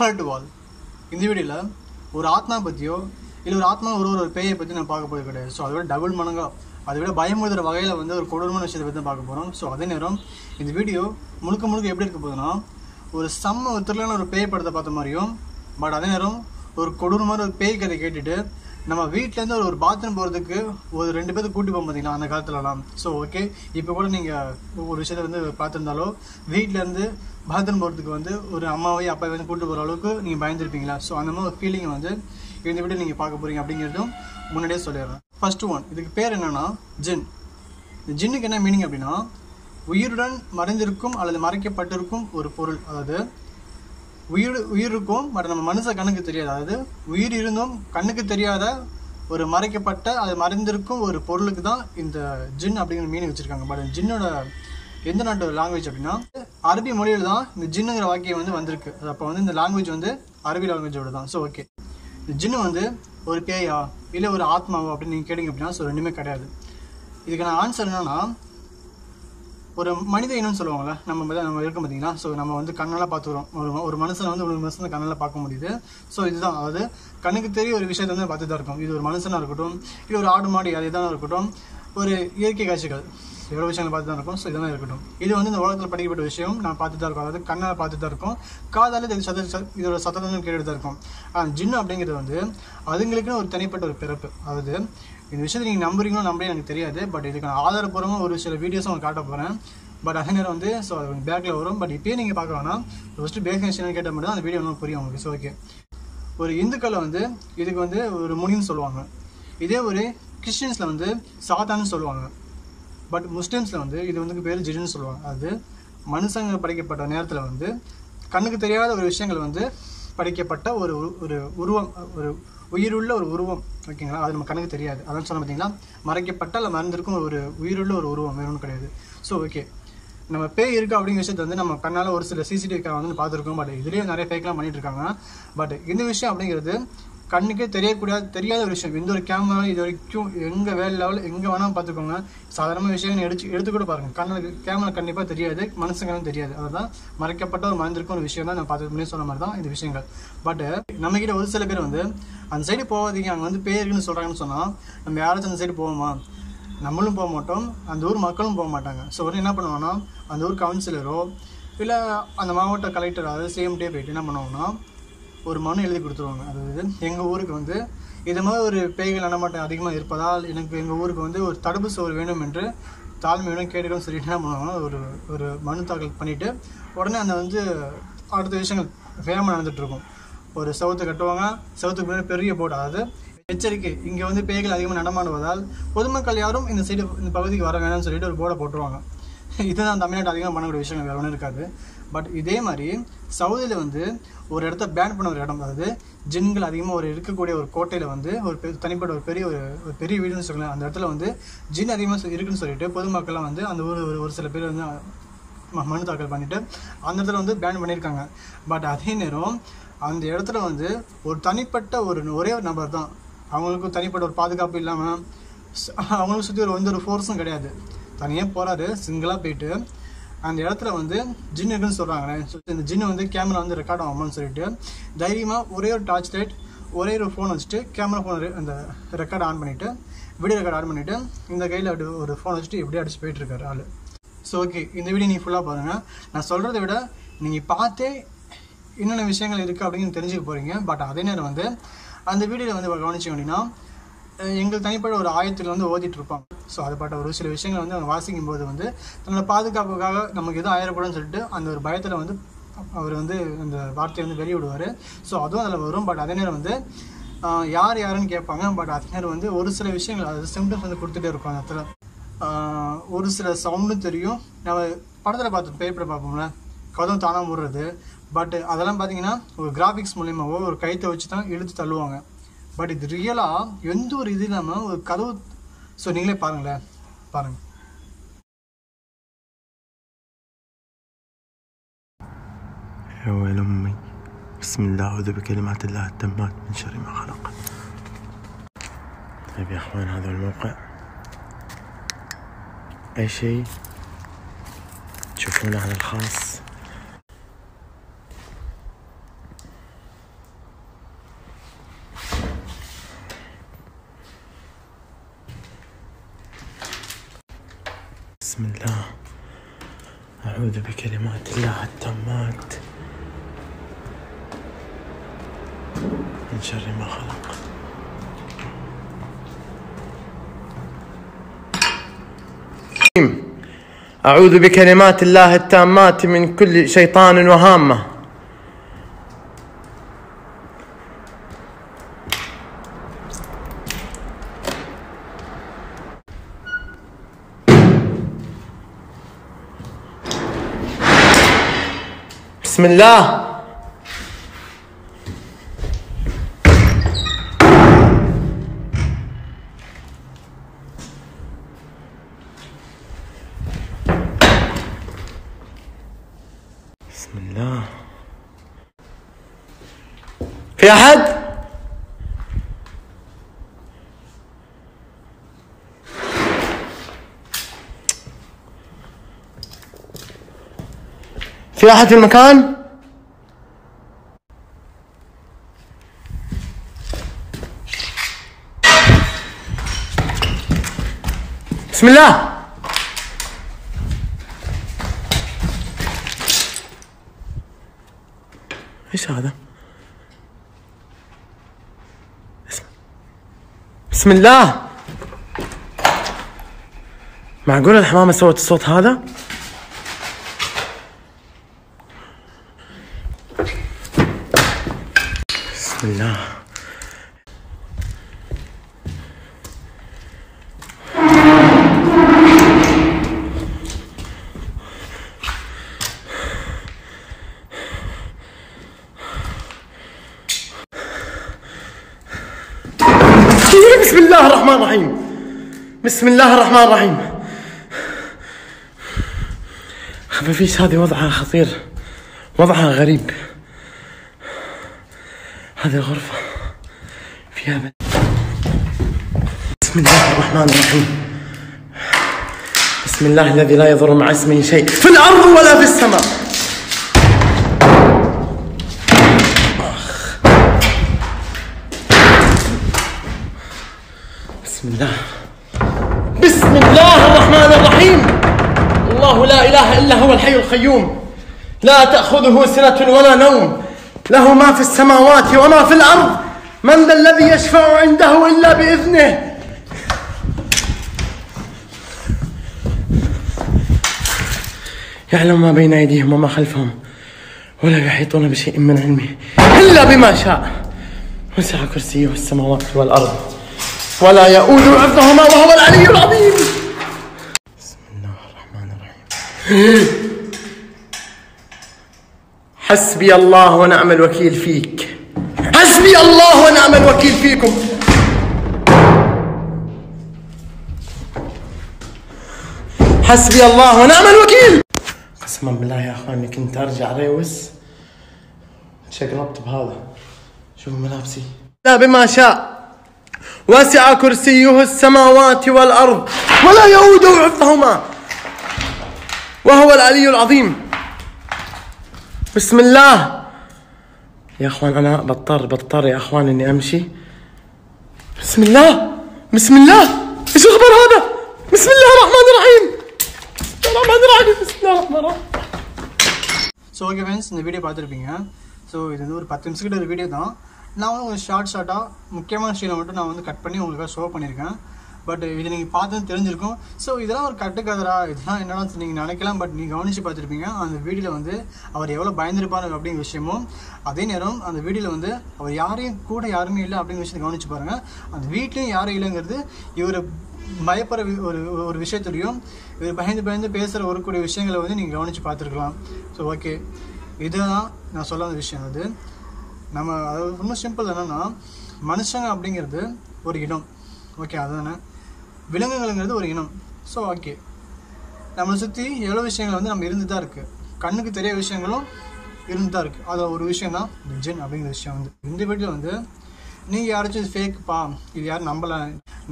Hurt வால் இந்த வீடியோவில் ஒரு ஆத்மா பற்றியோ இல்லை ஒரு ஆத்மா ஒரு ஒரு பேயை பற்றி நான் பார்க்க போகிறது கிடையாது. ஸோ அதை விட டபுள் மடங்காக அதை விட பயமுறுத்துற வகையில் வந்து ஒரு கொடூரமான விஷயத்தை பற்றி பார்க்க போகிறோம் ஸோ அதே நேரம் இந்த வீடியோ முழுக்க முழுக்க எப்படி இருக்க போகுதுன்னா ஒரு செம்ம ஒரு திருளான ஒரு பேய் படத்தை பார்த்த மாதிரியும் பட் அதே நேரம் ஒரு கொடூரமான ஒரு பேய் கதை கேட்டுட்டு நம்ம வீட்டிலேருந்து ஒரு பாத்ரூம் போகிறதுக்கு ஒரு ரெண்டு பேர்த்து கூட்டி போக பார்த்தீங்களா அந்த காலத்துலலாம்? ஸோ ஓகே இப்போ கூட நீங்கள் ஒரு விஷயத்தை வந்து பார்த்துருந்தாலோ வீட்டிலேருந்து பாத்ரூம் போகிறதுக்கு வந்து ஒரு அம்மாவையும் அப்பாவை வந்து கூட்டு போகிற அளவுக்கு நீங்கள் பயந்துருப்பீங்களா? ஸோ அந்த மாதிரி ஒரு ஃபீலிங் வந்து இந்த வீடியோ நீங்கள் பார்க்க போகிறீங்க அப்படிங்கிறதும் முன்னாடியே சொல்லிடுறேன். ஃபர்ஸ்ட் ஒன் இதுக்கு பேர் என்னென்னா ஜின் இந்த ஜின்னுக்கு என்ன மீனிங் அப்படின்னா உயிருடன் மறைந்திருக்கும் அல்லது மறைக்கப்பட்டிருக்கும் ஒரு பொருள். அதாவது உயிர் உயிர் இருக்கும் பட் நம்ம மனுஷ கண்ணுக்கு தெரியாது. அதாவது உயிர் இருந்தும் கண்ணுக்கு தெரியாத ஒரு மறைக்கப்பட்ட அது மறைந்திருக்கும் ஒரு பொருளுக்கு தான் இந்த ஜின் அப்படிங்கிற மீனிங் வச்சிருக்காங்க. பட் ஜின்னோட எந்த நாட்டு லாங்குவேஜ் அப்படின்னா அரபி மொழியில் தான் இந்த ஜின்னுங்கிற வாக்கியம் வந்து வந்திருக்கு. அது அப்போ வந்து இந்த லாங்குவேஜ் வந்து அரபி லாங்குவேஜோட தான். ஸோ ஓகே இந்த ஜின்னு வந்து ஒரு பேயா இல்லை ஒரு ஆத்மாவோ அப்படின்னு நீங்கள் கேட்டிங்க அப்படின்னா ஸோ ரெண்டுமே கிடையாது. இதுக்கு நான் ஆன்சர் என்னன்னா ஒரு மனித இனம்னு சொல்லுவாங்களா நம்ம நம்ம இருக்க பார்த்தீங்கன்னா ஸோ நம்ம வந்து கண்ணால் பார்த்துக்கிறோம். ஒரு ஒரு மனுஷனை வந்து ஒரு மனுஷன் கண்ணால் பார்க்க முடியுது. ஸோ இதுதான். அதாவது கண்ணுக்கு தெரிய ஒரு விஷயத்தை வந்து பார்த்து தான் இருக்கும். இது ஒரு மனுஷனாக இருக்கட்டும் இது ஒரு ஆடு மாடு அது இதாக இருக்கட்டும் ஒரு இயற்கை காட்சிகள் எவ்வளோ விஷயங்கள் பார்த்து தான் இருக்கும். ஸோ இதெல்லாம் இருக்கட்டும். இது வந்து இந்த உலகத்தில் படிக்கப்பட்ட விஷயம். நான் பார்த்து தான் இருக்கும். அதாவது கண்ணால் பார்த்து தான் இருக்கும். காதால் இது சத இதோட சத்தம் கேட்டுட்டு தான் இருக்கும். ஆனால் ஜின்னு அப்படிங்கிறது வந்து அதுங்களுக்குன்னு ஒரு தனிப்பட்ட ஒரு பிறப்பு. அதாவது இந்த விஷயத்தை நீங்கள் நம்புறீங்களோ நம்பவே எனக்கு தெரியாது. பட் இதுக்கான ஆதாரப்பூர்வமாக ஒரு சில வீடியோஸும் உங்களுக்கு காட்ட போகிறேன் பட் அதே நேரம் வந்து ஸோ அது பேக்கில் வரும். பட் இப்போயே நீங்கள் பார்க்க வேணாம். ஃபஸ்ட்டு பேக் விஷயம் கேட்ட மட்டும் தான் அந்த வீடியோ ஒன்றும் புரியும் உங்களுக்கு. ஸோ ஓகே ஒரு இந்துக்களை வந்து இதுக்கு வந்து ஒரு முனின்னு சொல்லுவாங்க. இதே ஒரு கிறிஸ்டின்ஸில் வந்து சாத்தான்னு சொல்லுவாங்க. பட் முஸ்லீம்ஸில் வந்து இது வந்து பேர் ஜிடுன்னு சொல்லுவாங்க. அது மனுஷங்க படைக்கப்பட்ட நேரத்தில் வந்து கண்ணுக்கு தெரியாத ஒரு விஷயங்கள் வந்து படைக்கப்பட்ட ஒரு ஒரு உருவம் ஒரு உயிருள்ள ஒரு உருவம் ஓகேங்களா அது நம்ம கண்ணுக்கு தெரியாது. அதான் சொன்ன பார்த்தீங்கன்னா மறைக்கப்பட்ட இல்லை மறந்திருக்கும் ஒரு உயிருள்ள ஒரு உருவம் வேறு ஒன்றும் கிடையாது. ஸோ ஓகே நம்ம பேய் இருக்கு அப்படிங்கிற விஷயத்தை வந்து நம்ம கண்ணால் ஒரு சில சிசிடிவி கேமரா வந்து பார்த்துருக்கோம். பட் இதுலேயே நிறைய ஃபேக்லாம் பண்ணிட்டு இருக்காங்க. பட் இந்த விஷயம் அப்படிங்கிறது கண்ணுக்கே தெரியக்கூடிய தெரியாத ஒரு விஷயம். எந்த ஒரு கேமரா இது வரைக்கும் எங்கே வேலை லெவலில் எங்கே வேணாலும் பார்த்துக்கோங்க. சாதாரண விஷயம் எடுத்து எடுத்து கூட பாருங்கள் கண்ணுக்கு கேமரா கண்டிப்பாக தெரியாது. மனுஷங்களும் தெரியாது. அதுதான் மறைக்கப்பட்ட ஒரு மறைந்திருக்கும் ஒரு விஷயம் தான் நான் பார்த்து முன்னே சொன்ன மாதிரி தான் இந்த விஷயங்கள். பட் நம்மக்கிட்ட ஒரு சில பேர் வந்து அந்த சைடு போகாதீங்க. அங்கே வந்து பேய் இருக்குன்னு சொல்கிறாங்கன்னு சொன்னால் நம்ம யாராச்சும் அந்த சைடு போவோமா? நம்மளும் போக மாட்டோம். அந்த ஊர் மக்களும் போக மாட்டாங்க. ஸோ உடனே என்ன பண்ணுவோம்னா அந்த ஊர் கவுன்சிலரோ இல்லை அந்த மாவட்ட கலெக்டர் அதாவது சிஎம்டே போயிட்டு என்ன பண்ணுவோம்னா ஒரு மனு எழுதி கொடுத்துருவாங்க. அதாவது எங்கள் ஊருக்கு வந்து இது மாதிரி ஒரு பேய்கள் நடமாட்டம் அதிகமாக இருப்பதால் எனக்கு எங்கள் ஊருக்கு வந்து ஒரு தடுப்பு சோறு வேணும் என்று தாழ்மையுடன் கேட்டுக்கணும் சொல்லிட்டு என்ன பண்ணுவாங்கன்னா ஒரு ஒரு மனு தாக்கல் பண்ணிவிட்டு உடனே அந்த வந்து அடுத்த விஷயங்கள் வேகமாக நடந்துகிட்ருக்கும் ஒரு சவுத்து கட்டுவாங்க. சவுத்துக்கு முன்னாடி பெரிய போர்டு அதாவது எச்சரிக்கை. இங்கே வந்து பேய்கள் அதிகமாக நடமாடுவதால் பொதுமக்கள் யாரும் இந்த சைடு இந்த பகுதிக்கு வர வேணாம்னு சொல்லிட்டு ஒரு போர்டை போட்டுருவாங்க. இதுதான் தமிழ்நாட்டு அதிகமாக பண்ணக்கூடிய விஷயங்கள் வேறு ஒன்றும் இருக்காது. பட் இதே மாதிரி சவுதியில் வந்து ஒரு இடத்த பேன் பண்ண ஒரு இடம் அதாவது ஜின்கள் அதிகமாக ஒரு இருக்கக்கூடிய ஒரு கோட்டையில் வந்து ஒரு பெ- தனிப்பட்ட ஒரு பெரிய ஒரு ஒரு பெரிய வீடுன்னு சொல்லலாம் அந்த இடத்துல வந்து ஜின் அதிகமாக இருக்குன்னு சொல்லிட்டு பொதுமக்கள்லாம் வந்து அந்த ஊர் ஒரு- ஒரு சில பேர் வந்து ம- மனு தாக்கல் பண்ணிட்டு அந்த இடத்துல வந்து பேன் பண்ணியிருக்காங்க. பட் அதே நேரம் அந்த இடத்துல வந்து ஒரு தனிப்பட்ட ஒரு ஒரே ஒரு நபர் தான். அவங்களுக்கும் தனிப்பட்ட ஒரு பாதுகாப்பு இல்லாமல் அவங்களுக்கு சுற்றி ஒரு எந்த ஒரு ஃபோர்ஸும் கிடையாது. தனியாக போகிறாரு சிங்கிளாக போயிட்டு அந்த இடத்துல வந்து ஜின் இருக்குன்னு சொல்கிறாங்க இந்த ஜின் வந்து கேமரா வந்து ரெக்கார்ட் ஆகும்னு சொல்லிட்டு தைரியமாக ஒரே ஒரு டார்ச் லைட் ஒரே ஒரு ஃபோன் வச்சுட்டு கேமரா ஃபோன் அந்த ரெக்கார்ட் ஆன் பண்ணிவிட்டு வீடியோ ரெக்கார்ட் ஆன் பண்ணிவிட்டு இந்த கையில் அப்படி ஒரு ஃபோன் வச்சுட்டு இப்படியே அடிச்சு போயிட்டுருக்காரு ஆள். ஸோ ஓகே இந்த வீடியோ நீங்கள் ஃபுல்லாக பாருங்கள் நான் சொல்கிறத விட நீங்கள் பார்த்தே என்னென்ன விஷயங்கள் இருக்குது அப்படின்னு தெரிஞ்சுக்க போகிறீங்க பட் அதே நேரம் வந்து அந்த வீடியோவில் வந்து கவனிச்சிங்க அப்படின்னா எங்கள் தனிப்பட்ட ஒரு ஆயத்தில் வந்து ஓதிட்டுருப்பாங்க ஸோ அதுபட்ட ஒரு சில விஷயங்களை வந்து அவங்க வாசிக்கும் போது வந்து தன்னோட பாதுகாப்புக்காக நமக்கு எதுவும் ஆயிரக்கூடாதுன்னு சொல்லிட்டு அந்த ஒரு பயத்தில் வந்து அவர் வந்து அந்த வார்த்தையை வந்து வெளியிடுவார். ஸோ அதுவும் அதில் வரும். பட் அதே நேரம் வந்து யார் யாருன்னு கேட்பாங்க. பட் அதே நேரம் வந்து ஒரு சில விஷயங்கள் அது சிம்டம்ஸ் வந்து கொடுத்துட்டே இருக்கும் அந்த இடத்துல. ஒரு சில சவுண்டும் தெரியும். நம்ம படத்தில் பார்த்து பேப்பரை பார்ப்போம்ல. கதவு தானாக முடுறது. பட் அதெல்லாம் பார்த்தீங்கன்னா ஒரு கிராஃபிக்ஸ் மூலியமாவோ ஒரு கைத்தை வச்சு தான் இழுத்து தள்ளுவாங்க பட் இது ரியலாக எந்த ஒரு இது இல்லாமல் ஒரு கதவு ஸோ நீங்களே பாருங்களேன் பாருங்கள் يا ويل أمي بسم الله أعوذ بكلمات الله التامات من شر ما خلق طيب يا أخوان هذا الموقع أي شيء تشوفونه على الخاص بسم الله. أعوذ بكلمات الله التامات من شر ما خلق. أعوذ بكلمات الله التامات من كل شيطان وهامة. بسم الله بسم الله في أحد؟ في أحد في المكان؟ بسم الله إيش هذا؟ بسم, بسم الله معقول الحمامة سوت الصوت هذا؟ بسم الله بسم الله الرحمن الرحيم بسم الله الرحمن الرحيم. خفافيش هذه وضعها خطير. وضعها غريب. هذه الغرفة فيها بل... بسم الله الرحمن الرحيم. بسم الله الذي لا يضر مع اسمه شيء. في الأرض ولا في السماء. بسم الله. بسم الله الرحمن الرحيم الله لا إله إلا هو الحي القيوم لا تأخذه سنة ولا نوم له ما في السماوات وما في الأرض من ذا الذي يشفع عنده إلا بإذنه يعلم ما بين أيديهم وما خلفهم ولا يحيطون بشيء من علمه إلا بما شاء وسع كرسيه السماوات والأرض ولا يؤود حفظهما وهو العلي العظيم. بسم الله الرحمن الرحيم. حسبي الله ونعم الوكيل فيك. حسبي الله ونعم الوكيل فيكم. حسبي الله ونعم الوكيل. قسما بالله يا أخواني كنت أرجع ريوس. شقلبت بهذا. شوفوا ملابسي. لا بما شاء. وسع كرسيه السماوات والارض ولا يؤوده حفظهما وهو العلي العظيم بسم الله يا اخوان انا بضطر بضطر يا اخوان اني امشي بسم الله بسم الله ايش اخبار هذا بسم الله الرحمن الرحيم الرحمن الرحيم بسم الله الرحمن الرحيم ஸோ ஓகே ஃப்ரெண்ட்ஸ் இந்த வீடியோ பார்த்துருப்பீங்க ஸோ இது வந்து ஒரு பத்து நிமிஷத்துக்கிட்ட ஒரு வீடியோ தான் நான் வந்து உங்களுக்கு ஷார்ட் ஷார்ட்டாக முக்கியமான சீனை மட்டும் நான் வந்து கட் பண்ணி உங்களுக்காக ஷோ பண்ணியிருக்கேன். பட் இது நீங்கள் பார்த்து தெரிஞ்சிருக்கும். ஸோ இதெல்லாம் ஒரு கட்டுக்கதரா இதெல்லாம் என்னடா நீங்கள் நினைக்கலாம். பட் நீங்கள் கவனித்து பார்த்துருப்பீங்க அந்த வீடியோவில் வந்து அவர் எவ்வளோ பயந்துருப்பாரு அப்படிங்கிற விஷயமும் அதே நேரம் அந்த வீடியோவில் வந்து அவர் யாரையும் கூட யாருமே இல்லை அப்படிங்கிற விஷயத்தை கவனிச்சு பாருங்கள் அந்த வீட்லேயும் யாரும் இல்லைங்கிறது இவர் பயப்படுற வி- ஒரு ஒரு விஷயத்துலையும் இவர் பயந்து பயந்து பேசுகிற ஒரு கூடிய விஷயங்களை வந்து நீங்கள் கவனித்து பார்த்துருக்கலாம். ஸோ ஓகே இதுதான் நான் சொல்ல வந்த விஷயம் அது. நம்ம அது ரொம்ப சிம்பிள் என்னென்னா மனுஷங்க அப்படிங்கிறது ஒரு இனம் ஓகே அதுதானே விலங்குகள்ங்கிறது ஒரு இனம். ஸோ ஓகே நம்மளை சுற்றி எவ்வளோ விஷயங்கள் வந்து நம்ம இருந்து தான் இருக்குது கண்ணுக்கு தெரிய விஷயங்களும் இருந்து தான் இருக்குது அது ஒரு விஷயம் தான் ஜென் அப்படிங்கிற விஷயம் வந்து. இந்த வீட்டில் வந்து நீங்கள் யாராச்சும் இது ஃபேக்குப்பா இது யாரும் நம்பலை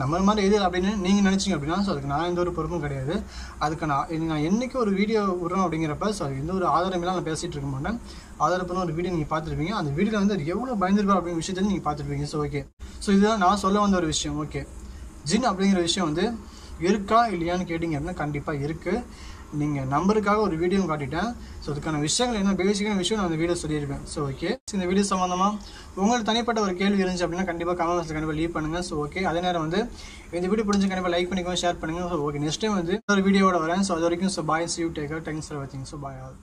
நம்ம மாதிரி எது அப்படின்னு நீங்கள் நினச்சிங்க அப்படின்னா ஸோ அதுக்கு நான் எந்த ஒரு பொறுப்பும் கிடையாது. அதுக்கு நான் இது நான் என்றைக்கு ஒரு வீடியோ விடுறோம் அப்படிங்கிறப்ப ஸோ எந்த ஒரு ஆதாரமெல்லாம் நான் பேசிகிட்டு இருக்க மாட்டேன். ஆதாரப்பூர்வம் ஒரு வீடியோ நீங்கள் பார்த்துருப்பீங்க. அந்த வீடியோவில் வந்து எவ்வளோ பயந்துருப்பா அப்படிங்கிற விஷயத்தை நீங்கள் பார்த்துருப்பீங்க. ஸோ ஓகே ஸோ இதுதான் நான் சொல்ல வந்த ஒரு விஷயம். ஓகே ஜின் அப்படிங்கிற விஷயம் வந்து இருக்கா இல்லையான்னு கேட்டிங்க அப்படின்னா கண்டிப்பாக இருக்குது நீங்கள் நம்பருக்காக ஒரு வீடியோ காட்டிட்டேன். ஸோ அதுக்கான விஷயங்கள் என்ன? பேசிக்கான விஷயம் நான் அந்த வீடியோ சொல்லியிருப்பேன். ஸோ ஓகே இந்த வீடியோ சம்மந்தமாக உங்களுக்கு தனிப்பட்ட ஒரு கேள்வி இருந்துச்சு அப்படின்னா கண்டிப்பாக கமெண்ட்ஸில் கண்டிப்பாக லீவ் பண்ணுங்கள் ஸோ ஓகே அதே நேரம் வந்து இந்த வீடியோ பிடிச்சி கண்டிப்பாக லைக் பண்ணிக்கோங்க ஷேர் பண்ணுங்கள் ஸோ ஓகே நெக்ஸ்ட் டைம் வந்து ஒரு வீடியோட வரேன். ஸோ அது வரைக்கும் so bye see you take care thanks for வாட்சிங் ஸோ பாய் ஆல்